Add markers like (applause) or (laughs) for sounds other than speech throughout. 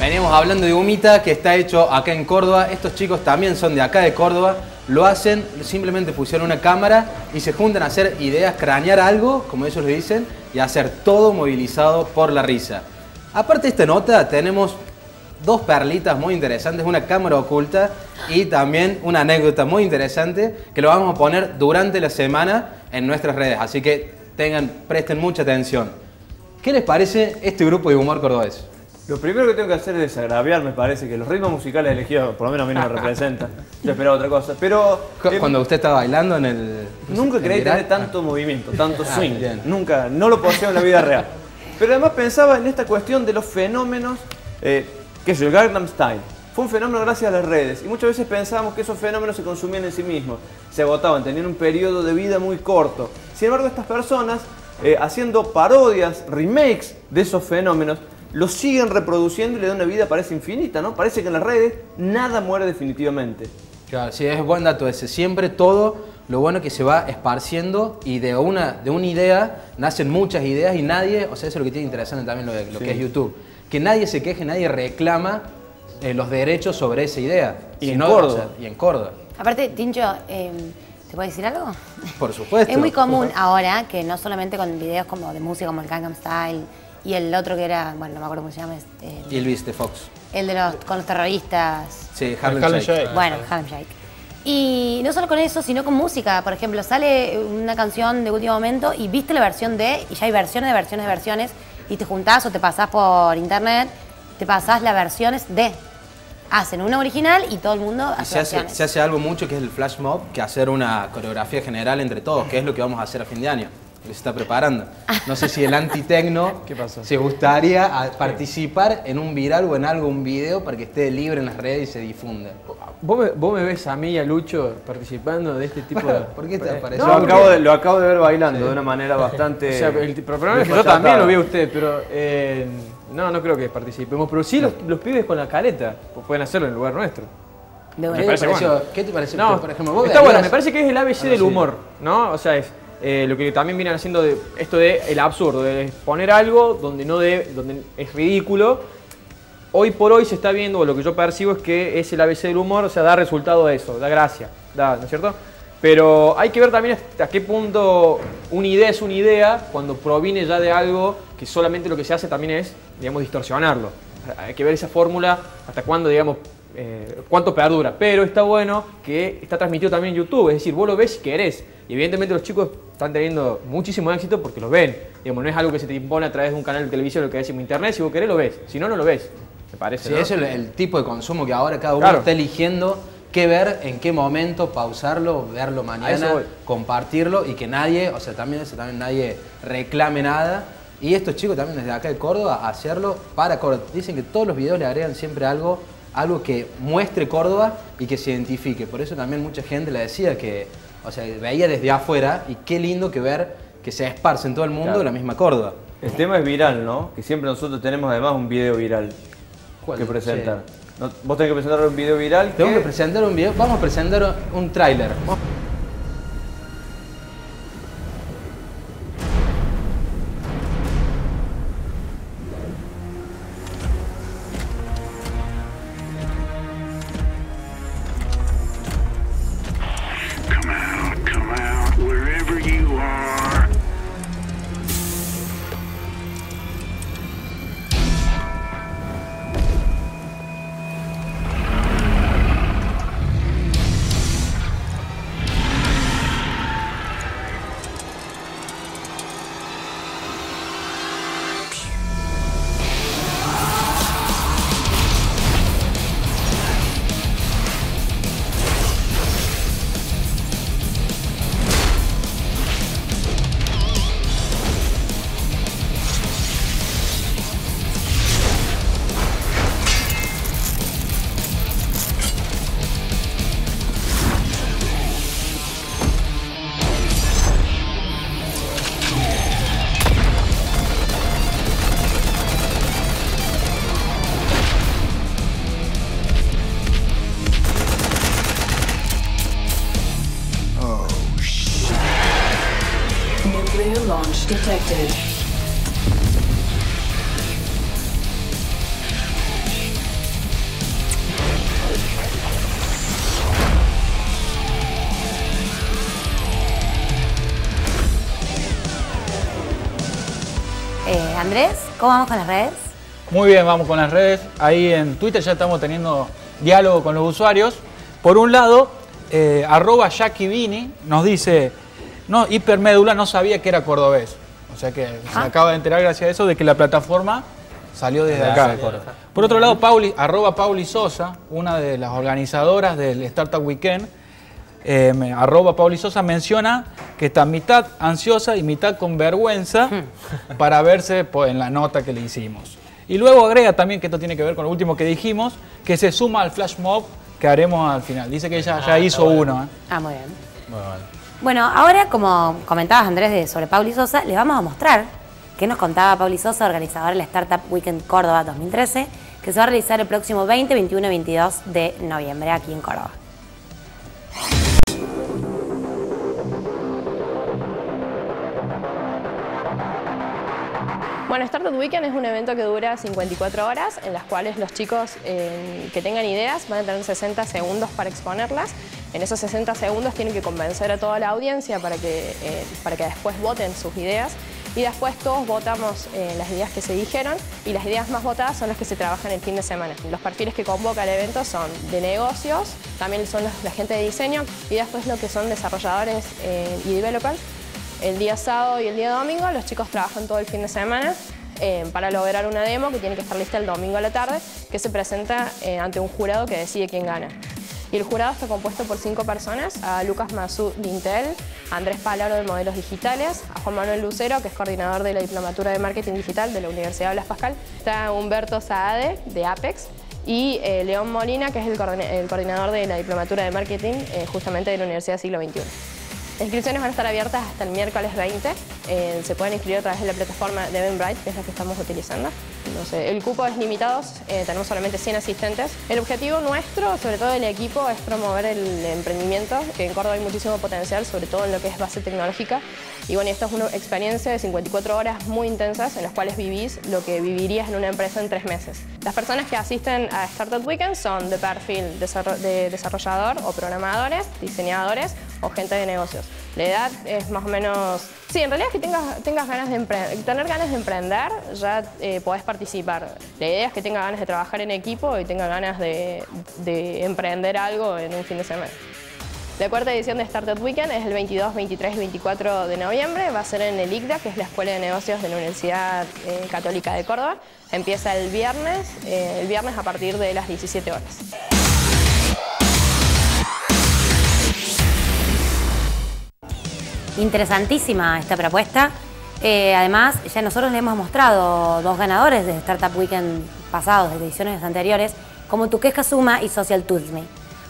Veníamos hablando de Humita, que está hecho acá en Córdoba. Estos chicos también son de acá de Córdoba. Lo hacen, simplemente pusieron una cámara y se juntan a hacer ideas, cranear algo, como ellos le dicen, y hacer todo movilizado por la risa. Aparte de esta nota, tenemos dos perlitas muy interesantes, una cámara oculta y también una anécdota muy interesante que lo vamos a poner durante la semana en nuestras redes. Así que tengan, presten mucha atención. ¿Qué les parece este grupo de humor cordobés? Lo primero que tengo que hacer es desagraviar, me parece, que los ritmos musicales elegidos, por lo menos a mí no me (laughs) representan. Yo esperaba otra cosa. Pero. Eh, Cuando usted está bailando en el... Nunca en creí Viral, tener tanto movimiento, tanto (laughs) Ah, swing. Nunca, no lo poseo en la vida real. Pero además pensaba en esta cuestión de los fenómenos, eh, que es el Gangnam Style. Fue un fenómeno gracias a las redes y muchas veces pensábamos que esos fenómenos se consumían en sí mismos, se agotaban, tenían un periodo de vida muy corto. Sin embargo, estas personas, eh, haciendo parodias, remakes de esos fenómenos, los siguen reproduciendo y le dan una vida, parece infinita, ¿no? Parece que en las redes nada muere definitivamente. Claro, sí, es buen dato ese. Siempre todo lo bueno que se va esparciendo y de una, de una idea nacen muchas ideas y nadie, o sea, eso es lo que tiene interesante también lo, de- lo Sí. que es YouTube, que nadie se queje, nadie reclama eh, los derechos sobre esa idea. Y Si en no, Córdoba. o sea, y en Córdoba, Aparte, Tincho, eh, ¿te puedo decir algo? por supuesto. Es muy común ahora que no solamente con videos como de música como el Gangnam Style y el otro que era, bueno, no me acuerdo cómo se llama, eh, Y el viste Fox. el de los con los terroristas. Sí, Harlem Harlem Shake. Shake. Bueno, Harlem Shake. Y no solo con eso, sino con música. Por ejemplo, sale una canción de último momento y viste la versión de, y ya hay versiones de versiones de versiones, y te juntás o te pasás por internet, te pasás las versiones de. Hacen una original y todo el mundo Y hace se hace, se hace algo mucho que es el flash mob, que hacer una coreografía general entre todos, que es lo que vamos a hacer a fin de año, lo se está preparando. No sé si el antitecno (laughs) se gustaría a- participar en un viral o en algo, un video, para que esté libre en las redes y se difunda. ¿Vos me, vos me ves a mí y a Lucho participando de este tipo de... (laughs) ¿Por qué te Eh, apareció? Lo, no, porque- acabo de, lo acabo de ver bailando de una manera bastante. (laughs) O sea, el, el problema es que yo también lo vi a usted, pero eh, no, no creo que participemos. Pero sí los, los pibes con la careta pues pueden hacerlo en el lugar nuestro. De ¿Qué una. te, parece pareció, bueno. ¿Qué te pareció? No, por ejemplo, vos está bueno, me parece que es el ABC Ah, del sí. humor, ¿no? O sea, es eh, lo que también vienen haciendo de esto de el absurdo, de poner algo donde no debe, donde es ridículo. Hoy por hoy se está viendo, o lo que yo percibo es que es el ABC del humor, o sea, da resultado a eso, da gracia, da, ¿no es cierto? Pero hay que ver también hasta qué punto una idea es una idea cuando proviene ya de algo que solamente lo que se hace también es, digamos, distorsionarlo. Hay que ver esa fórmula hasta cuándo, digamos, eh, cuánto perdura. Pero está bueno que está transmitido también en YouTube, es decir, vos lo ves si querés. Y evidentemente los chicos están teniendo muchísimo éxito porque los ven. Digamos, no es algo que se te impone a través de un canal de televisión, lo que decimos internet, si vos querés lo ves, si no, no lo ves. Me parece. Sí, ¿no? es el, el tipo de consumo que ahora cada uno Claro. está eligiendo qué ver, en qué momento, pausarlo, verlo mañana, compartirlo y que nadie, o sea, también eso, también nadie reclame nada. Y estos chicos también desde acá de Córdoba, hacerlo para Córdoba. Dicen que todos los videos le agregan siempre algo, algo que muestre Córdoba y que se identifique. Por eso también mucha gente le decía que, o sea, veía desde afuera y qué lindo que ver que se esparce en todo el mundo Claro. la misma Córdoba. El tema es viral, ¿no? Que siempre nosotros tenemos además un video viral ¿Cuál? que presentar. No, Vos tenés que presentar un video viral Tengo que que... presentar un video, vamos a presentar un tráiler. detected. Eh, Andrés, ¿cómo vamos con las redes? Muy bien, vamos con las redes. Ahí en Twitter ya estamos teniendo diálogo con los usuarios. Por un lado, eh, arroba Jackie Vini nos dice, no, hipermédula, no sabía que era cordobés. O sea que se Ah. acaba de enterar gracias a eso de que la plataforma salió desde acá. de Córdoba. Por otro lado, Pauli, arroba Pauli Sosa, una de las organizadoras del Startup Weekend, eh, arroba Pauli Sosa menciona que está mitad ansiosa y mitad con vergüenza para verse pues, en la nota que le hicimos. Y luego agrega también que esto tiene que ver con lo último que dijimos, que se suma al flash mob que haremos al final. Dice que ella ya hizo uno. ¿eh? Ah, muy bien. Bueno, ahora como comentabas Andrés de, sobre Pauli Sosa, les vamos a mostrar qué nos contaba Pauli Sosa, organizadora de la Startup Weekend Córdoba 2013, que se va a realizar el próximo 20, 21 y 22 de noviembre aquí en Córdoba. Bueno, Startup Weekend es un evento que dura 54 horas, en las cuales los chicos eh, que tengan ideas van a tener 60 segundos para exponerlas. En esos 60 segundos tienen que convencer a toda la audiencia para que, eh, para que después voten sus ideas. Y después todos votamos eh, las ideas que se dijeron y las ideas más votadas son las que se trabajan el fin de semana. Los perfiles que convoca el evento son de negocios, también son los- la gente de diseño y después lo que son desarrolladores eh, y developers. El día sábado y el día domingo los chicos trabajan todo el fin de semana eh, para lograr una demo que tiene que estar lista el domingo a la tarde, que se presenta eh, ante un jurado que decide quién gana. Y el jurado está compuesto por cinco personas, a Lucas Mazú de Intel, a Andrés Palaro de Modelos Digitales, a Juan Manuel Lucero, que es coordinador de la Diplomatura de Marketing Digital de la Universidad Blas Pascal, está Humberto Saade de Apex y eh, León Molina, que es el, coordina- el coordinador de la Diplomatura de Marketing justamente de la Universidad Siglo XXI. Las inscripciones van a estar abiertas hasta el miércoles 20. Eh, se pueden inscribir a través de la plataforma de Eventbrite, que es la que estamos utilizando. Sé, el cupo es limitado, eh, tenemos solamente 100 asistentes. El objetivo nuestro, sobre todo del equipo, es promover el emprendimiento, que en Córdoba hay muchísimo potencial, sobre todo en lo que es base tecnológica. Y bueno, esta es una experiencia de 54 horas muy intensas en las cuales vivís lo que vivirías en una empresa en tres meses. Las personas que asisten a Startup Weekend son de perfil de desarrollador o programadores, diseñadores o gente de negocios. La edad es más o menos... Sí, en realidad es que tengas, tengas ganas de empre- tener ganas de emprender, ya eh, podés participar. La idea es que tenga ganas de trabajar en equipo y tenga ganas de, de emprender algo en un fin de semana. La cuarta edición de Startup Weekend es el 22, 23 y 24 de noviembre. Va a ser en el ICDA, que es la Escuela de Negocios de la Universidad eh, Católica de Córdoba. Empieza el viernes, eh, el viernes a partir de las 17 horas. Interesantísima esta propuesta. Eh, además, ya nosotros le hemos mostrado dos ganadores de Startup Weekend pasados, de ediciones anteriores, como Tuqueja Suma y Social Tools Me.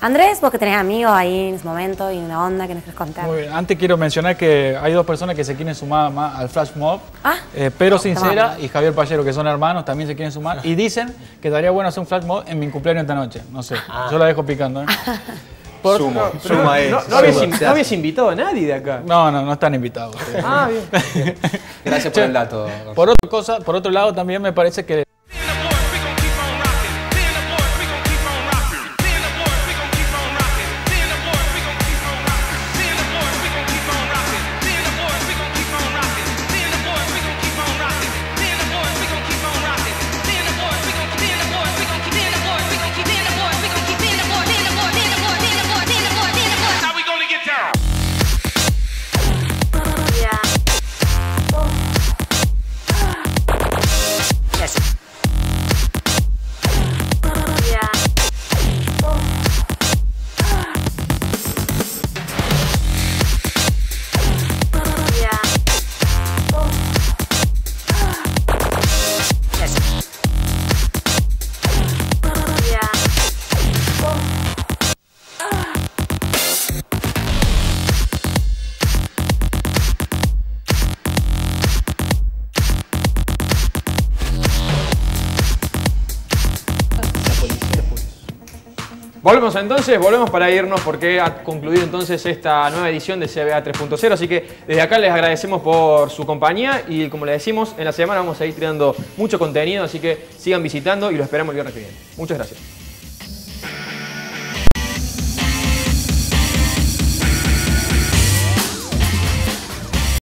Andrés, vos que tenés amigos ahí en ese momento y una onda que nos querés contar. Muy bien. Antes quiero mencionar que hay dos personas que se quieren sumar más al flash mob. Ah. Eh, Pedro Sincera y Javier Pallero, que son hermanos, también se quieren sumar. (laughs) Y dicen que daría bueno hacer un flash mob en mi cumpleaños esta noche. No sé. Yo la dejo picando. ¿eh? (laughs) Sumo, No, suma no, no habías, in- no habías invitado a nadie de acá. No, no, no están invitados. Ah, bien. (laughs) Gracias por el dato. Por otra cosa, por otro lado, también me parece que Volvemos entonces, volvemos para irnos porque ha concluido entonces esta nueva edición de CBA 3.0. Así que desde acá les agradecemos por su compañía y como les decimos, en la semana vamos a ir tirando mucho contenido, así que sigan visitando y lo esperamos el viernes que viene. Muchas gracias.